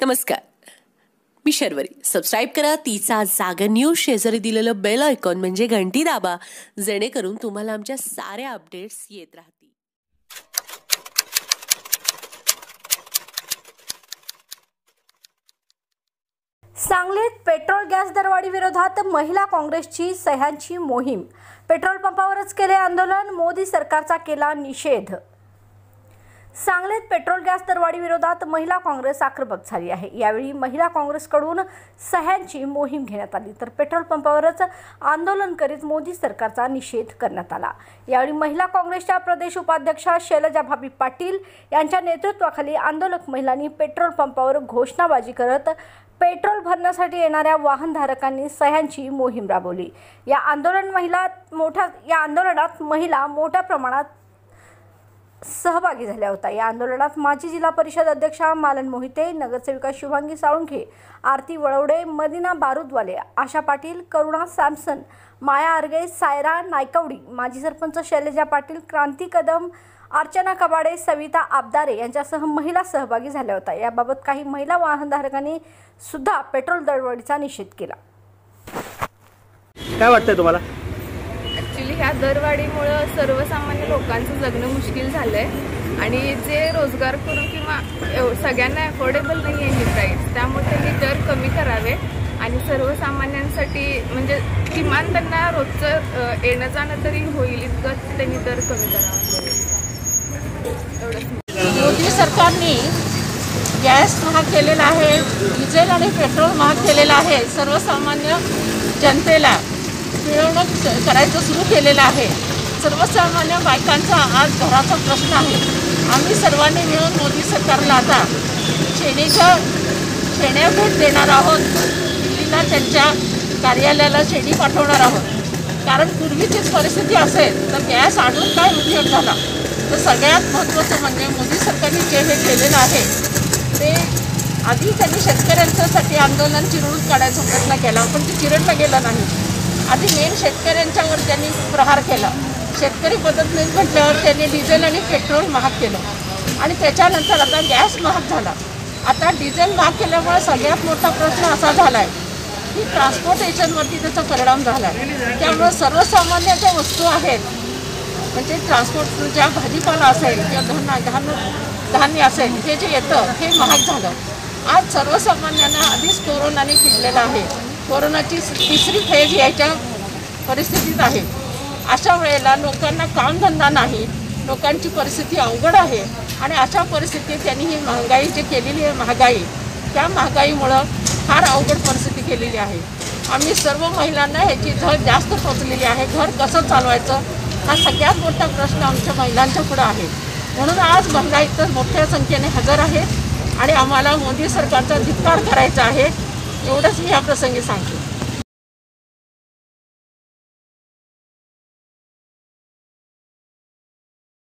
नमस्कार. मी शर्वरी. सबस्क्राईब करा तिचा जागा न्यूज शेजारी दिलेलं बेल आयकॉन म्हणजे घंटी दाबा जेणेकरून तुम्हाला आमच्या साऱ्या अपडेट्स येत राहतील. सांगलीत पेट्रोल गॅस दरवाढी विरोधात महिला काँग्रेसची सह्यांची मोहीम. पेट्रोल पंपावरच केले आंदोलन मोदी सरकारचा केला निषेध. सांगलीत पेट्रोल गॅस दरवाढी विरोधात महिला काँग्रेस आक्रमक झाली आहे. यावेळी महिला काँग्रेसकडून सह्यांची मोहीम घेण्यात आली. तर पेट्रोल पंपावरच आंदोलन करीत मोदी सरकारचा निषेध करण्यात आला. यावेळी महिला काँग्रेसच्या प्रदेश उपाध्यक्षा शैलजा भाभी पाटील यांच्या नेतृत्वाखाली आंदोलक महिलांनी पेट्रोल पंपावर घोषणाबाजी करत पेट्रोल भरण्यासाठी येणाऱ्या वाहनधारकांनी सह्यांची मोहीम राबवली. या आंदोलन महिला मोठ्या या आंदोलनात महिला मोठ्या प्रमाणात सहभागी झाल्या होत्या या आंदोलनात माजी जिल्हा परिषद अध्यक्षा मालन मोहिते नगरसेविका शुभांगी साळुंखे आरती वळवडे मदिना बारुदवाले आशा पाटील करुणा सॅमसन माया आर्गे सायरा नायकवडी माजी सरपंच शैलजा पाटील क्रांती कदम अर्चना कबाडे सविता आबदारे यांच्यासह महिला सहभागी झाल्या होत्या. याबाबत काही महिला वाहनधारकांनी सुद्धा पेट्रोल दरवाढीचा निषेध केला. काय वाटतंय तुम्हाला? ॲक्च्युली ह्या दरवाढीमुळं सर्वसामान्य लोकांचं जगणं मुश्किल झालं आहे आणि जे रोजगार करून किंवा सगळ्यांना अफोर्डेबल नाही आहे ही प्राईस त्यामुळे त्यांनी दर कमी करावे. आणि सर्वसामान्यांसाठी म्हणजे किमान त्यांना रोजचं येणं जाणं तरी होईल इतकं त्यांनी दर कमी करावा. एवढंच. मोदी सरकारने गॅस महाग केलेला आहे डिझेल आणि पेट्रोल महाग केलेलं आहे सर्वसामान्य जनतेला. मिळवणूक करायचं सुरू केलेलं आहे. सर्वसामान्य बायकांचा आज घराचा प्रश्न आहे. आम्ही सर्वांनी मिळून मोदी सरकारला आता शेणीच्या शेण्या भेट देणार आहोत. दिल्लीला त्यांच्या कार्यालयाला शेणी पाठवणार आहोत. कारण पूर्वीचीच परिस्थिती असेल तर गॅस आणून काय उपयोग झाला? तर सगळ्यात महत्त्वाचं म्हणजे मोदी सरकारने जे हे केलेलं आहे ते आधी त्यांनी शेतकऱ्यांच्यासाठी आंदोलन चिरडून काढायचा प्रयत्न केला पण ते चिरडलं गेलं नाही. आधी मेन शेतकऱ्यांच्यावर त्यांनी प्रहार केला. शेतकरी मदत नाही म्हटल्यावर त्यांनी डिझेल आणि पेट्रोल महाग केलं. आणि त्याच्यानंतर आता गॅस महाग झाला. आता डिझेल महाग केल्यामुळे सगळ्यात मोठा प्रश्न असा झाला आहे की ट्रान्सपोर्टेशनवरती त्याचा परिणाम झाला आहे त्यामुळे सर्वसामान्य ज्या वस्तू आहेत. म्हणजे ट्रान्सपोर्ट ज्या भाजीपाला असेल किंवा धान्य धान्य धान्य असेल हे जे येतं हे महाग झालं. आज सर्वसामान्यांना आधीच कोरोनाने पिडलेलं आहे कोरोनाची तिसरी फेज यायच्या परिस्थितीत आहे. अशा वेळेला लोकांना कामधंदा नाही लोकांची परिस्थिती अवघड आहे आणि अशा परिस्थितीत त्यांनी ही महागाई जी केलेली आहे महागाई त्या महागाईमुळं फार अवघड परिस्थिती केलेली आहे. आम्ही सर्व महिलांना ह्याची झळ जास्त पोचलेली आहे. घर कसं चालवायचं हा सगळ्यात मोठा प्रश्न आमच्या महिलांच्या पुढं आहे. म्हणून आज महिला इतर मोठ्या संख्येने हजर आहेत आणि आम्हाला मोदी सरकारचा धिक्कार करायचा आहे. एवढंच मी या प्रसंगी सांगते